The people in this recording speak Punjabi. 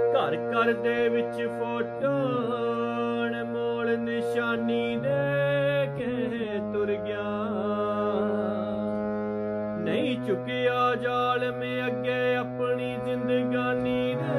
ਘਰ ਘਰ ਦੇ ਵਿੱਚ ਫੋਟੋਣ, ਮੋਲ ਨਿਸ਼ਾਨੀ ਦੇ ਕੇ ਤੁਰ ਗਿਆ। ਨਹੀਂ ਚੁੱਕਿਆ ਜਾਲਮ ਅੱਗੇ ਆਪਣੀ ਜ਼ਿੰਦਗਾਨੀ ਦੇ